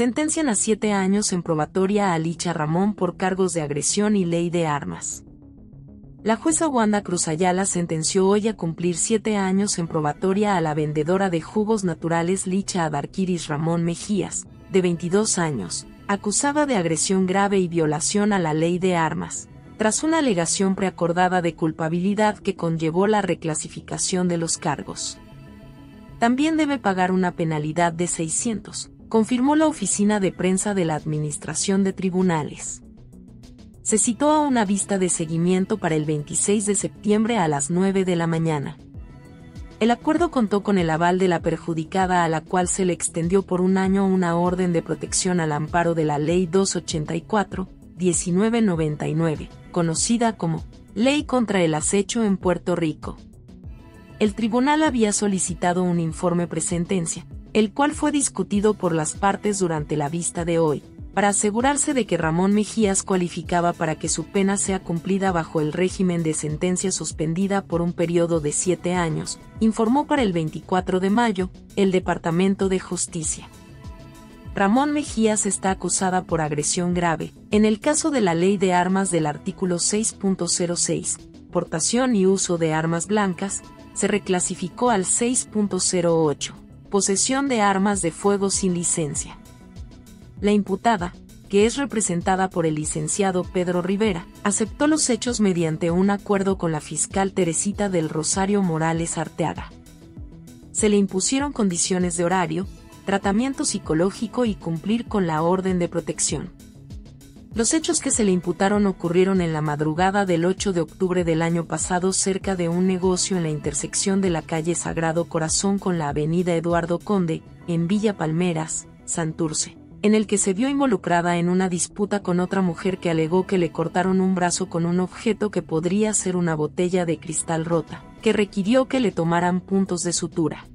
Sentencian a siete años en probatoria a Licha Ramón por cargos de agresión y ley de armas. La jueza Wanda Cruz Ayala sentenció hoy a cumplir siete años en probatoria a la vendedora de jugos naturales Licha Adarquiris Ramón Mejías, de 22 años, acusada de agresión grave y violación a la ley de armas, tras una alegación preacordada de culpabilidad que conllevó la reclasificación de los cargos. También debe pagar una penalidad de 600, confirmó la oficina de prensa de la Administración de Tribunales se citó a una vista de seguimiento para el 26 de septiembre a las 9 de la mañana. El acuerdo contó con el aval de la perjudicada a la cual se le extendió por un año una orden de protección al amparo de la Ley 284-1999, conocida como Ley contra el acecho en Puerto Rico. El tribunal había solicitado un informe presentencia, el cual fue discutido por las partes durante la vista de hoy, para asegurarse de que Ramón Mejías cualificaba para que su pena sea cumplida bajo el régimen de sentencia suspendida por un periodo de siete años, informó para el 24 de mayo el Departamento de Justicia. Ramón Mejías está acusada por agresión grave, en el caso de la ley de armas del artículo 6.06, portación y uso de armas blancas, se reclasificó al 6.08, posesión de armas de fuego sin licencia. La imputada, que es representada por el licenciado Pedro Rivera, aceptó los hechos mediante un acuerdo con la fiscal Teresita del Rosario Morales Arteaga. Se le impusieron condiciones de horario, tratamiento psicológico y cumplir con la orden de protección. Los hechos que se le imputaron ocurrieron en la madrugada del 8 de octubre del año pasado cerca de un negocio en la intersección de la calle Sagrado Corazón con la avenida Eduardo Conde, en Villa Palmeras, Santurce en el que se vio involucrada en una disputa con otra mujer que alegó que le cortaron un brazo con un objeto que podría ser una botella de cristal rota, que requirió que le tomaran puntos de sutura.